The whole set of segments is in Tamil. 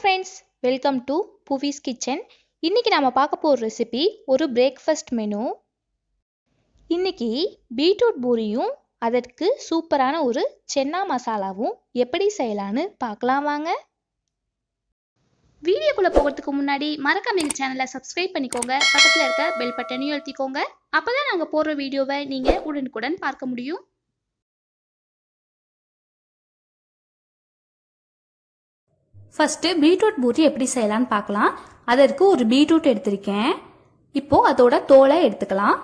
Friends welcome to Puvi's kitchen இன்றைக்கி நம்ம பார்க்க போகிற ரெசிபி ஒரு பிரேக்ஃபாஸ்ட் மெனு இன்னைக்கு பீட்ரூட் பூரியும் அதற்கு சூப்பரான ஒரு சென்னா மசாலாவும் எப்படி செய்யலான்னு பார்க்கலாம் வாங்க. வீடியோக்குள்ளே போகிறதுக்கு முன்னாடி மறக்காம எங்கள் சேனலை சப்ஸ்கிரைப் பண்ணிக்கோங்க. பக்கத்தில் இருக்க பெல் பட்டனையும் எழுத்திக்கோங்க அப்போ தான் நாங்கள் போடுற வீடியோவை நீங்கள் உடனுக்குடன் பார்க்க முடியும். ஃபஸ்ட்டு பீட்ரூட் பூரி எப்படி செய்யலான்னு பார்க்கலாம். அதற்கு ஒரு பீட்ரூட் எடுத்திருக்கேன். இப்போது அதோட தோலை எடுத்துக்கலாம்.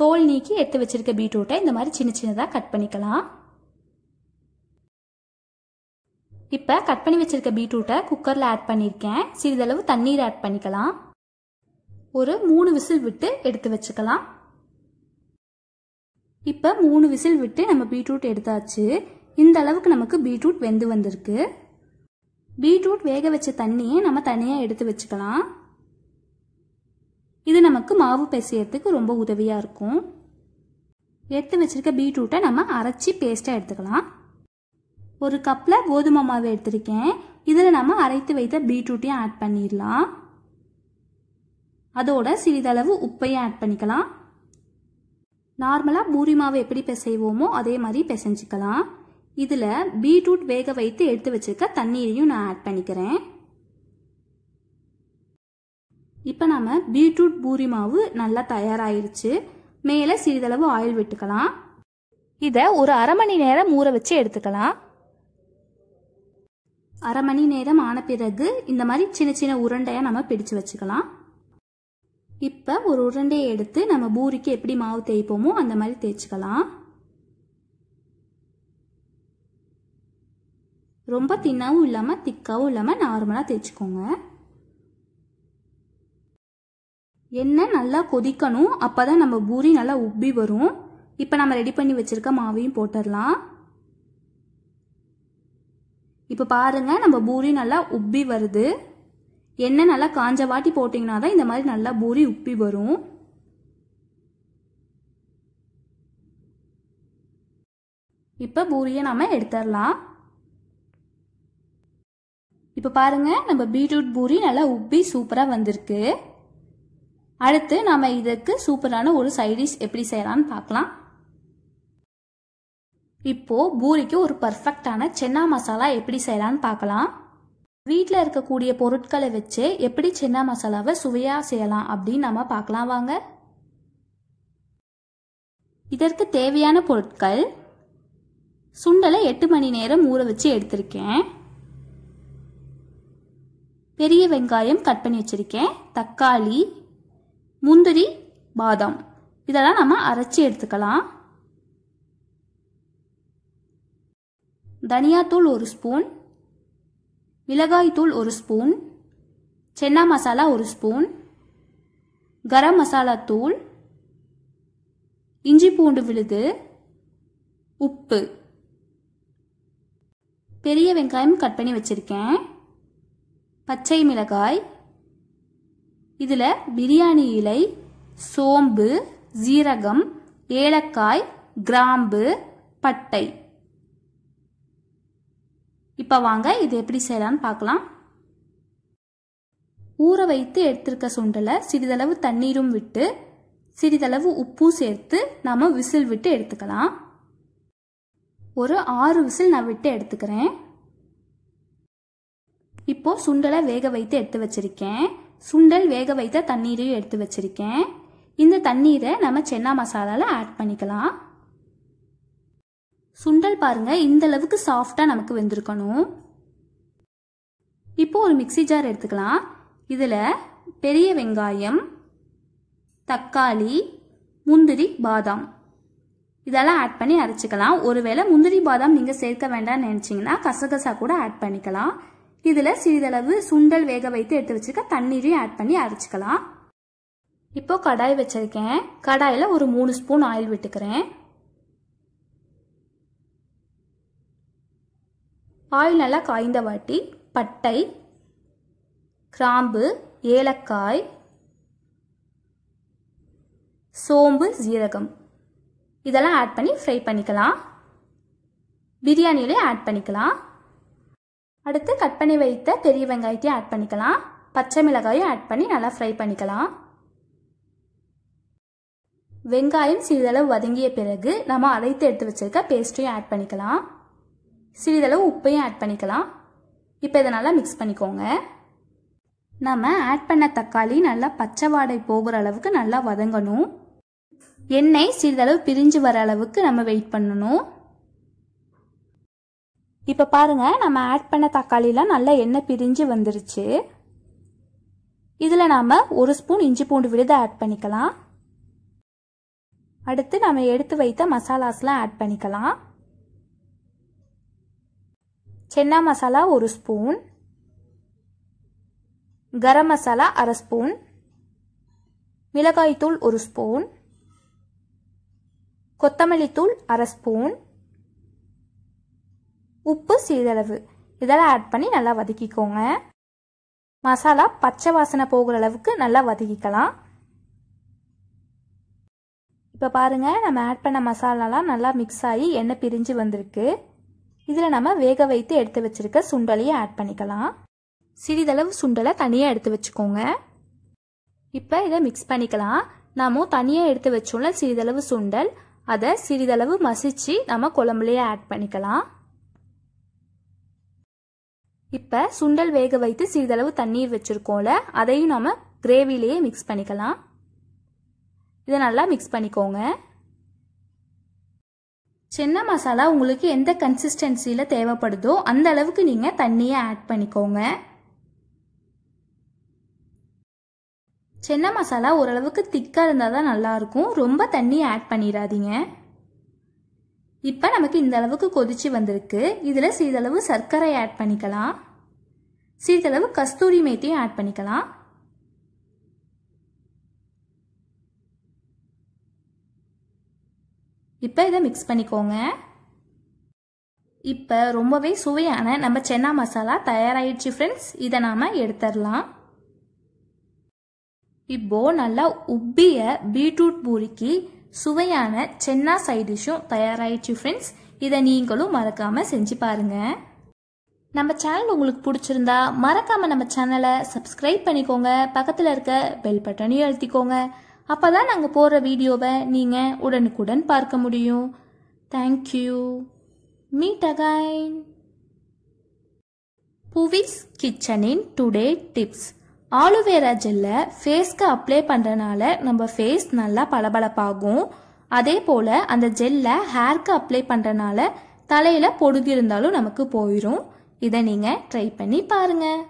தோல் நீக்கி எடுத்து வச்சிருக்க பீட்ரூட்டை இந்த மாதிரி சின்ன சின்னதாக கட் பண்ணிக்கலாம். இப்போ கட் பண்ணி வச்சிருக்க பீட்ரூட்டை குக்கரில் ஆட் பண்ணியிருக்கேன் சிறிதளவு தண்ணீர் ஆட் பண்ணிக்கலாம். ஒரு மூணு விசில் விட்டு எடுத்து வச்சுக்கலாம். இப்போ மூணு விசில் விட்டு நம்ம பீட்ரூட் எடுத்தாச்சு. இந்த அளவுக்கு நமக்கு பீட்ரூட் வெந்து வந்திருக்கு. பீட்ரூட் வேக வச்ச தண்ணியை நம்ம தனியாக எடுத்து வச்சுக்கலாம். இது நமக்கு மாவு பிசையறதுக்கு ரொம்ப உதவியாக இருக்கும். எடுத்து வச்சிருக்க பீட்ரூட்டை நம்ம அரைச்சி பேஸ்ட்டாக எடுத்துக்கலாம். ஒரு கப்பில் கோதுமை மாவு எடுத்திருக்கேன். இதில் நம்ம அரைத்து வைத்த பீட்ரூட்டையும் ஆட் பண்ணிடலாம். அதோட சிறிதளவு உப்பையும் ஆட் பண்ணிக்கலாம். நார்மலாக பூரி மாவு எப்படி பிசைவோமோ அதே மாதிரி பிசைஞ்சிக்கலாம். இதில் பீட்ரூட் வேக வைத்து எடுத்து வச்சிருக்க தண்ணீரையும் நான் ஆட் பண்ணிக்கிறேன். இப்போ நம்ம பீட்ரூட் பூரி மாவு நல்லா தயாராகிருச்சு மேலே சிறிதளவு ஆயில் விட்டுக்கலாம். இதை ஒரு அரை மணி நேரம் ஊற வச்சு எடுத்துக்கலாம். அரை மணி நேரம் ஆன பிறகு இந்த மாதிரி சின்ன சின்ன உருண்டையாக நம்ம பிடிச்சு வச்சுக்கலாம். இப்போ ஒரு உருண்டையை எடுத்து நம்ம பூரிக்கு எப்படி மாவு தேய்ப்போமோ அந்த மாதிரி தேய்ச்சிக்கலாம். ரொம்ப தின்னாவும் இல்லாமல் திக்காவும் இல்லாமல் நார்மலாக தேய்ச்சிக்கோங்க. எண்ணெய் நல்லா கொதிக்கணும். அப்போ தான் நம்ம பூரி நல்லா உப்பி வரும். இப்போ நம்ம ரெடி பண்ணி வச்சுருக்க மாவையும் போட்டுடலாம். இப்போ பாருங்க நம்ம பூரி நல்லா உப்பி வருது. எண்ணெய் நல்லா காஞ்ச வாட்டி போட்டிங்கன்னா தான் இந்த மாதிரி நல்லா பூரி உப்பி வரும். இப்போ பூரியை நம்ம எடுத்துடலாம். இப்போ பாருங்க நம்ம பீட்ரூட் பூரி நல்லா உப்பி சூப்பராக வந்திருக்கு. அடுத்து நம்ம இதற்கு சூப்பரான ஒரு சைடிஷ் எப்படி செய்யலாம்னு பார்க்கலாம். இப்போ பூரிக்கு ஒரு பர்ஃபெக்டான சென்னா மசாலா எப்படி செய்யலாம்னு பார்க்கலாம். வீட்டில் இருக்கக்கூடிய பொருட்களை வச்சு எப்படி சென்னா மசாலாவை சுவையாக செய்யலாம் அப்படின்னு நம்ம பார்க்கலாம் வாங்க. இதற்கு தேவையான பொருட்கள் சுண்டலை எட்டு மணி நேரம் ஊற வச்சு எடுத்திருக்கேன். பெரிய வெங்காயம் கட் பண்ணி வச்சிருக்கேன். தக்காளி முந்திரி பாதாம். இதெல்லாம் நம்ம அரைச்சி எடுத்துக்கலாம். தனியாத்தூள் ஒரு ஸ்பூன். மிளகாய்த்தூள் ஒரு ஸ்பூன். சென்னா மசாலா ஒரு ஸ்பூன். கரம் மசாலா தூள். இஞ்சி பூண்டு விழுது. உப்பு. பெரிய வெங்காயம் கட் பண்ணி வச்சுருக்கேன். பச்சை மிளகாய் இதில் பிரியாணி இலை சோம்பு ஜீரகம் ஏலக்காய் கிராம்பு பட்டை. இப்போ வாங்க இது எப்படி செய்யலான்னு பார்க்கலாம். ஊற வைத்து எடுத்திருக்க சுண்டலை சிறிதளவு தண்ணீரும் விட்டு சிறிதளவு உப்பும் சேர்த்து நாம் விசில் விட்டு எடுத்துக்கலாம். ஒரு ஆறு விசில் நான் விட்டு எடுத்துக்கிறேன். இப்போ சுண்டலை வேக வைத்து எடுத்து வச்சிருக்கேன். சுண்டல் வேக வைத்த தண்ணீரையும் எடுத்து வச்சிருக்கேன். இந்த தண்ணீரை நம்ம சென்னா மசாலாவில் ஆட் பண்ணிக்கலாம். சுண்டல் பாருங்க இந்த அளவுக்கு சாஃப்டாக நமக்கு வெந்திருக்கணும். இப்போ ஒரு மிக்சி ஜார் எடுத்துக்கலாம். இதில் பெரிய வெங்காயம் தக்காளி முந்திரி பாதாம். இதெல்லாம் ஆட் பண்ணி அரைச்சிக்கலாம். ஒருவேளை முந்திரி பாதாம் நீங்கள் சேர்க்க வேண்டாம்னு நினச்சிங்கன்னா கசகசா கூட ஆட் பண்ணிக்கலாம். இதில் சிறிதளவு சுண்டல் வேக வைத்து எடுத்து வச்சுருக்க தண்ணீரையும் ஆட் பண்ணி அரைச்சிக்கலாம். இப்போ கடாய் வச்சுருக்கேன். கடாயில் ஒரு மூணு ஸ்பூன் ஆயில் விட்டுக்கிறேன். ஆயில் நல்லா காய்ந்த வாட்டி பட்டை கிராம்பு ஏலக்காய் சோம்பு ஜீரகம் இதெல்லாம் ஆட் பண்ணி ஃப்ரை பண்ணிக்கலாம். பிரியாணியிலே ஆட் பண்ணிக்கலாம். அடுத்து கட் பண்ணி வைத்த பெரிய வெங்காயத்தையும் ஆட் பண்ணிக்கலாம். பச்சை மிளகாயும் ஆட் பண்ணி நல்லா ஃப்ரை பண்ணிக்கலாம். வெங்காயம் சிறிதளவு வதங்கிய பிறகு நம்ம அரைத்து எடுத்து வச்சிருக்க பேஸ்ட்டையும் ஆட் பண்ணிக்கலாம். சிறிதளவு உப்பையும் ஆட் பண்ணிக்கலாம். இப்போ இதை நல்லா மிக்ஸ் பண்ணிக்கோங்க. நம்ம ஆட் பண்ண தக்காளி நல்லா பச்சை வாடை போகிற அளவுக்கு நல்லா வதங்கணும். எண்ணெய் சிறிதளவு பிரிஞ்சு வர அளவுக்கு நம்ம வெயிட் பண்ணணும். இப்போ பாருங்க நம்ம ஆட் பண்ண தக்காளிலாம் நல்லா எண்ணெய் பிரிஞ்சு வந்துருச்சு. இதில் நாம் ஒரு ஸ்பூன் இஞ்சி பூண்டு விழுது ஆட் பண்ணிக்கலாம். அடுத்து நம்ம எடுத்து வைத்த மசாலாஸ்லாம் ஆட் பண்ணிக்கலாம். சென்னா மசாலா ஒரு ஸ்பூன். கரம் மசாலா அரை ஸ்பூன். மிளகாய்த்தூள் ஒரு ஸ்பூன். கொத்தமல்லி தூள் அரை ஸ்பூன். உப்பு சிறிதளவு. இதெல்லாம் ஆட் பண்ணி நல்லா வதக்கிக்கோங்க. மசாலா பச்சை வாசனை போகிற அளவுக்கு நல்லா வதக்கிக்கலாம். இப்போ பாருங்கள் நம்ம ஆட் பண்ண மசாலாலாம் நல்லா மிக்ஸ் ஆகி எண்ணெய் பிரிஞ்சு வந்திருக்கு. இதில் நம்ம வேக வைத்து எடுத்து வச்சிருக்க சுண்டலையும் ஆட் பண்ணிக்கலாம். சிறிதளவு சுண்டலை தனியாக எடுத்து வச்சுக்கோங்க. இப்போ இதை மிக்ஸ் பண்ணிக்கலாம். நாம தனியாக எடுத்து வச்சோம்ல சிறிதளவு சுண்டல் அதை சிறிதளவு மசிச்சு நம்ம குழம்புலேயே ஆட் பண்ணிக்கலாம். இப்போ சுண்டல் வேக வைத்து சிறிதளவு தண்ணீர் வச்சுருக்கோம்ல அதையும் நம்ம கிரேவிலேயே மிக்ஸ் பண்ணிக்கலாம். இதை நல்லா மிக்ஸ் பண்ணிக்கோங்க. சென்ன மசாலா உங்களுக்கு எந்த கன்சிஸ்டன்சியில் தேவைப்படுதோ அந்த அளவுக்கு நீங்கள் தண்ணியை ஆட் பண்ணிக்கோங்க. சென்ன மசாலா ஓரளவுக்கு திக்காக இருந்தால் தான் நல்லாயிருக்கும் ரொம்ப தண்ணி ஆட் பண்ணிடாதீங்க. இப்போ நமக்கு இந்த அளவுக்கு கொதிச்சு வந்திருக்கு. இதில் சிறிதளவு சர்க்கரை ஆட் பண்ணிக்கலாம். சிறிதளவு கஸ்தூரி மேத்தியும் ஆட் பண்ணிக்கலாம். இப்போ இதை மிக்ஸ் பண்ணிக்கோங்க. இப்போ ரொம்பவே சுவையான நம்ம சென்னா மசாலா தயாராகிடுச்சு ஃப்ரெண்ட்ஸ் இதை நாம் எடுத்துடலாம். இப்போ நல்லா உப்பிய பீட்ரூட் பூரிக்கு சுவையான சென்னா சைட் டிஷ்ஷும் தயாராகிடுச்சு ஃப்ரெண்ட்ஸ் இதை நீங்களும் மறக்காமல் செஞ்சு பாருங்கள் நம்ம சேனல் உங்களுக்கு பிடிச்சிருந்தா மறக்காமல் நம்ம சேனலை சப்ஸ்கிரைப் பண்ணிக்கோங்க. பக்கத்தில் இருக்க பெல் பட்டனையும் அழுத்திக்கோங்க. அப்போ தான் நாங்கள் போடுற வீடியோவை நீங்கள் உடனுக்குடன் பார்க்க முடியும். Thank you meet again Puvi's கிச்சனின் today tips. Aloe vera ஜெல்லை ஃபேஸ்க்கு அப்ளை பண்ணுறனால நம்ம ஃபேஸ் நல்லா பளபளப்பாகும். அதே போல் அந்த ஜெல்லை ஹேர்க்கு அப்ளை பண்ணுறனால தலையில் பொடுகு இருந்தாலும் நமக்கு போயிடும் இதை நீங்கள் ட்ரை பண்ணி பாருங்கள்